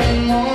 him more.